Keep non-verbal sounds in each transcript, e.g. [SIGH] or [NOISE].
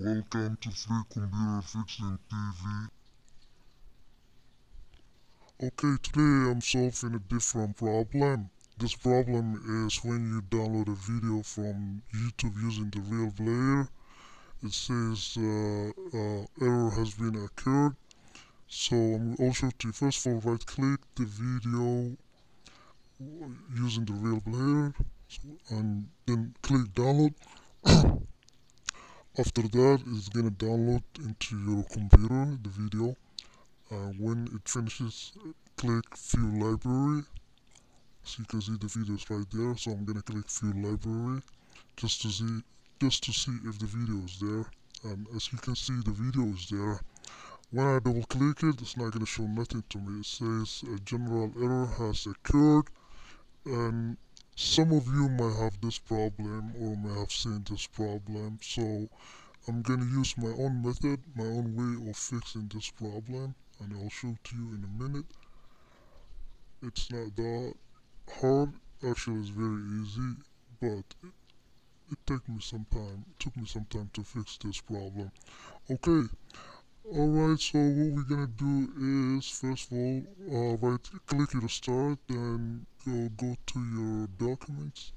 Welcome to Free Computer Fixing TV. Okay, today I'm solving a different problem. This problem is when you download a video from YouTube using the real player. It says uh, uh, error has been occurred. So I'm also to first of all right click the video using the real player and then click download. [COUGHS] After that, it's gonna download into your computer the video. And when it finishes, click View Library. So you can see the videos right there. So I'm gonna click View Library just to see just to see if the video is there. And as you can see, the video is there. When I double click it, it's not gonna show nothing to me. It says a general error has occurred, and some of you might have this problem or may have seen this problem. So I'm gonna use my own method, my own way of fixing this problem, and I'll show to you in a minute. It's not that hard. Actually, it's very easy, but it, it took me some time. It took me some time to fix this problem. Okay. Alright, so what we're gonna do is first of all, uh, right click to start, then go go to your documents,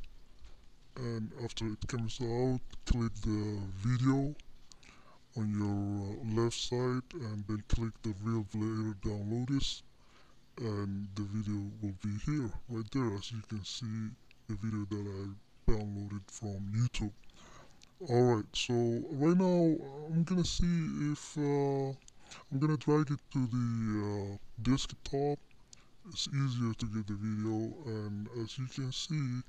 and after it comes out, click the video on your uh, left side, and then click the real player download this, and the video will be here, right there, as you can see the video that I downloaded from YouTube. Alright, so right now I'm gonna see if uh, I'm gonna drag it to the uh, desktop. It's easier to get the video, and as you can see,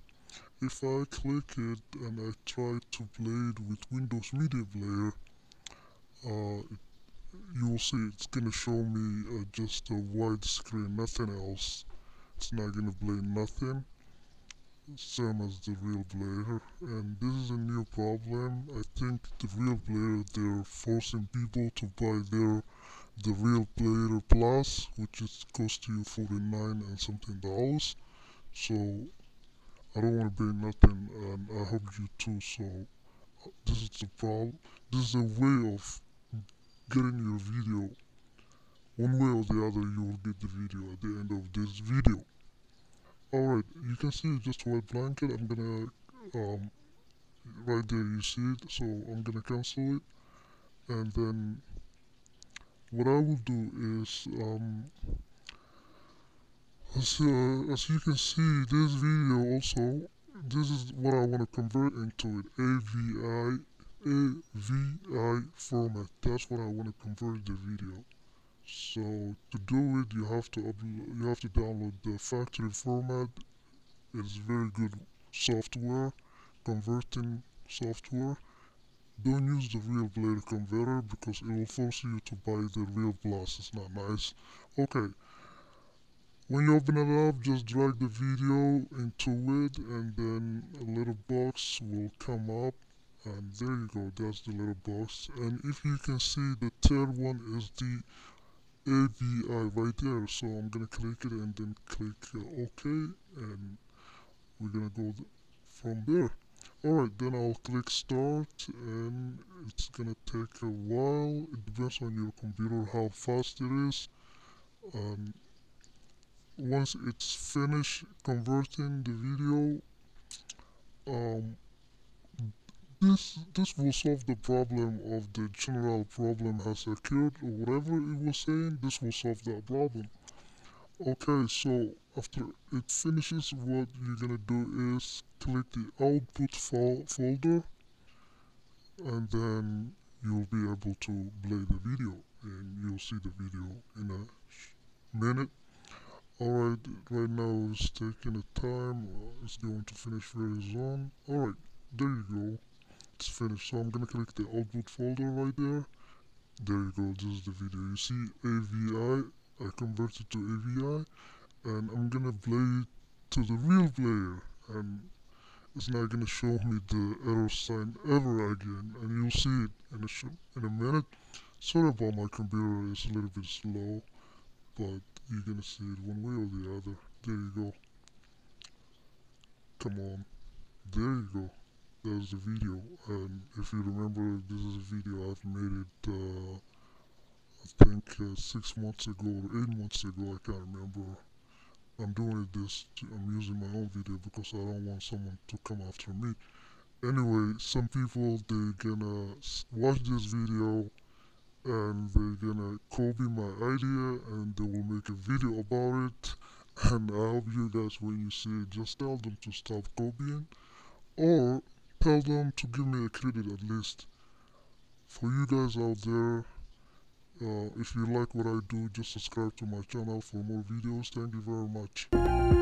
if I click it and I try to play it with Windows Media Player, uh, it, you will see it's gonna show me uh, just a white screen, nothing else. It's not gonna play nothing same as the real player and this is a new problem. I think the real player they're forcing people to buy their the real player plus which is cost you 49 and something dollars. So i don't want to pay nothing and i hope you too so this is the problem. This is a way of getting your video. One way or the other you will get the video at the end of this video. Alright, you can see just white blanket. I'm gonna, um, right there you see it. So I'm gonna cancel it. And then what I will do is, um, as, uh, as you can see, this video also, this is what I want to convert into it. AVI, AVI format. That's what I want to convert the video. So to do it, you have to upload, you have to download the factory format. It's very good software, converting software. Don't use the real player converter because it will force you to buy the real plus. It's not nice. Okay. When you open it up, just drag the video into it and then a little box will come up and there you go that's the little box and if you can see the third one is the AVI right there. So I'm gonna click it and then click uh, OK and we're gonna go th from there. Alright, then I'll click start and it's gonna take a while. It depends on your computer how fast it is. Um, once it's finished converting the video, um, this this will solve the problem of the general problem has occurred or whatever it was saying this will solve that problem okay so after it finishes what you're gonna do is click the output fo folder and then you'll be able to play the video and you'll see the video in a minute alright right now it's taking a time uh, it's going to finish very soon alright there you go it's finished. So I'm gonna click the output folder right there. There you go, this is the video. You see AVI, I converted to AVI, and I'm gonna play it to the real player, and it's not gonna show me the error sign ever again, and you'll see it in a, in a minute. Sorry about my computer, it's a little bit slow, but you're gonna see it one way or the other. There you go. Come on. There you go. that's the video and if you remember this is a video I've made it uh, I think uh, six months ago or eight months ago I can't remember. I'm doing this to, I'm using my own video because I don't want someone to come after me. Anyway some people they gonna watch this video and they're gonna copy my idea and they will make a video about it. And I hope you guys when you see it just tell them to stop copying or tell them to give me a credit at least. For you guys out there uh, if you like what I do just subscribe to my channel for more videos. Thank you very much